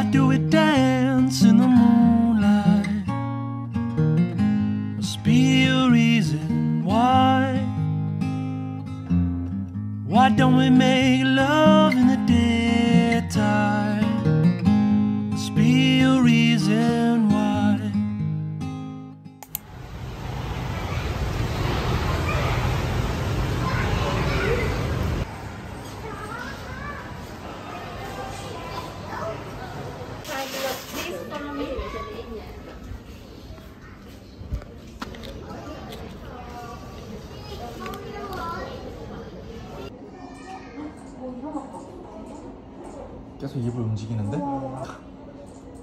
Why do we dance in the moonlight? Must be a reason why. Why don't we make love 계속 입을 움직이는데?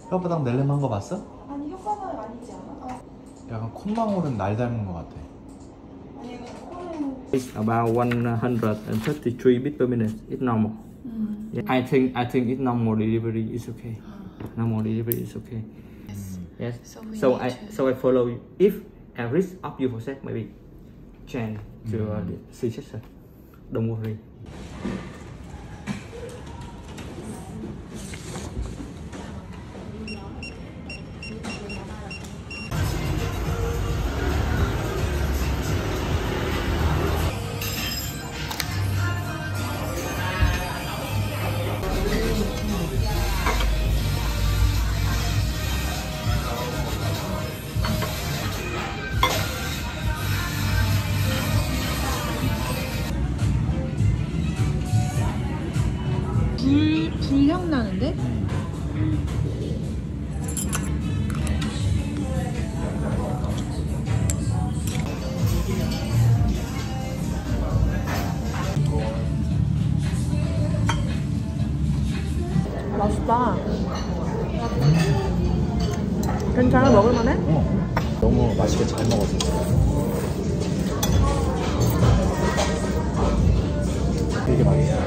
혓바닥 낼름 한 거 봤어? 아니 혓바닥 아니지 않아? 약간 콧망울은 날 닮은 거 같아. It's about 133 bits per minute. It's normal. Yeah, I think I think it's normal delivery is okay. Normal delivery is okay. Yes. So we So need I to- so I follow you. If average up you for sec, maybe change to uh, the C section. Don't worry. 맛있다. 괜찮아 먹을만해? 어. 너무 맛있게 잘 먹었어. 되게 맛있어.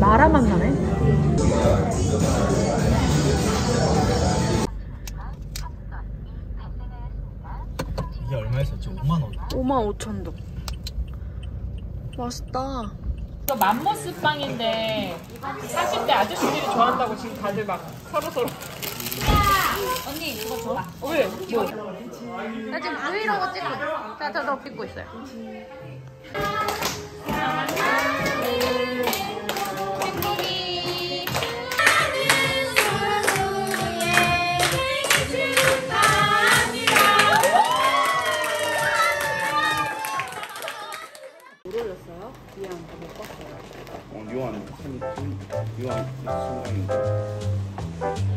마라 맛 나네. 이게 얼마였었지? 5만 원. 5만 5천 동. 맛있다. 이거 맘모스 빵인데 40대 아저씨들이 좋아한다고 지금 다들 막 서로서로 언니 이거 줘? 왜? 뭐? 나 지금 브이로그 찍고 있어. 자, 저도 찍고 있어요. 어, 요한 한, 한 요한 순간인데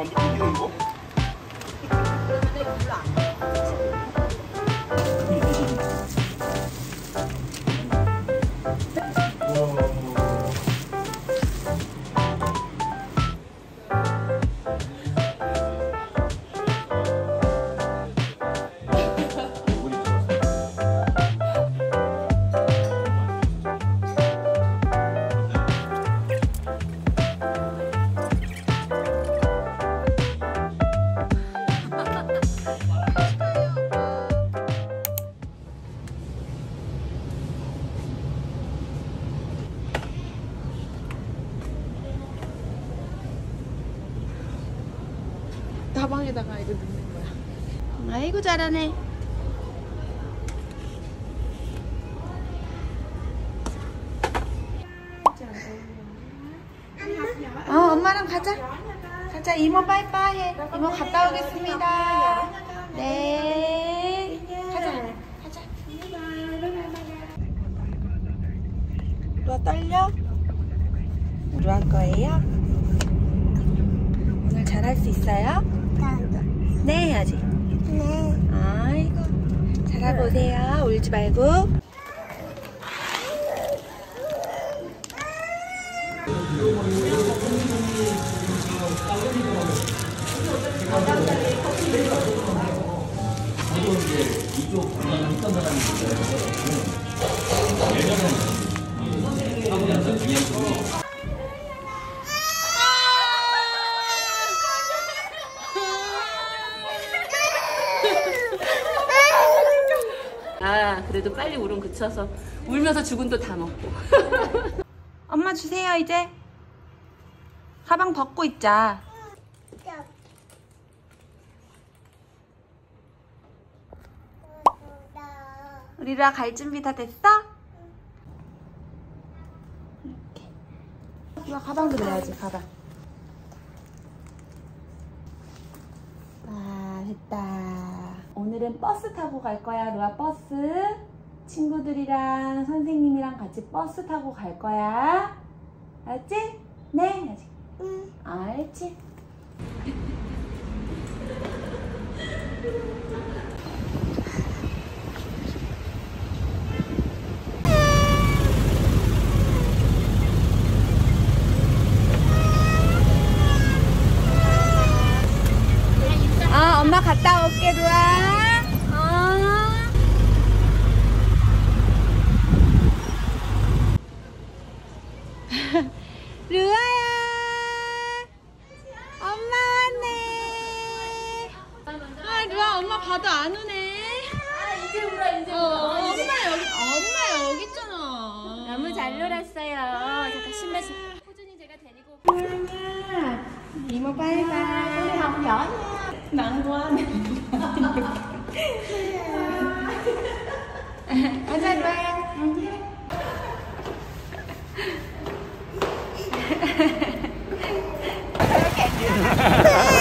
어, 만두 이기는 거? 가방에다가 이거 넣는 거야. 아이고 잘하네. 어, 엄마랑 가자. 가자, 이모 빠이빠이 해. 이모 갔다 오겠습니다. 네. 가자, 가자. 루아 떨려? 루아 거예요? 잘할 수 있어요? 네 해야지. 네. 아이고. 잘하고 오세요. 울지 말고. 아, 그래도 빨리 울음 그쳐서 울면서 죽은 도다 먹고. 엄마 주세요, 이제. 가방 벗고 있자. 우리 루아 갈 준비 다 됐어? 이렇게. 이거 가방 들어야지, 가방. 아, 됐다. 오늘은 버스 타고 갈 거야, 루아 버스. 친구들이랑 선생님이랑 같이 버스 타고 갈 거야. 알았지? 네, 알지? 응. 알지? 아, 엄마 갔다 올게, 루아. 어. 루아야. 엄마 왔네. 아, 루아 엄마 봐도 안 오네. 아, 이제 울어, 이제 울어. 엄마 여기, 엄마 여기 있잖아. 너무 잘 놀았어요. 잠깐 신발 신. 호준이 제가 데리고. 루아야, 이모 바이바이. 우리 học giỏi nha. Nặng quá. Ở đây ba. 루아야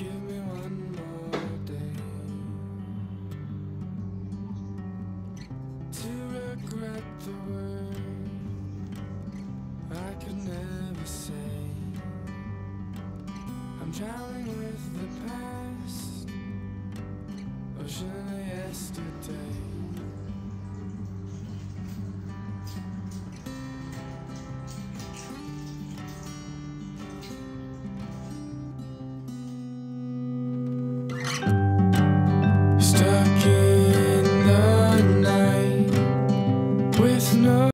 Give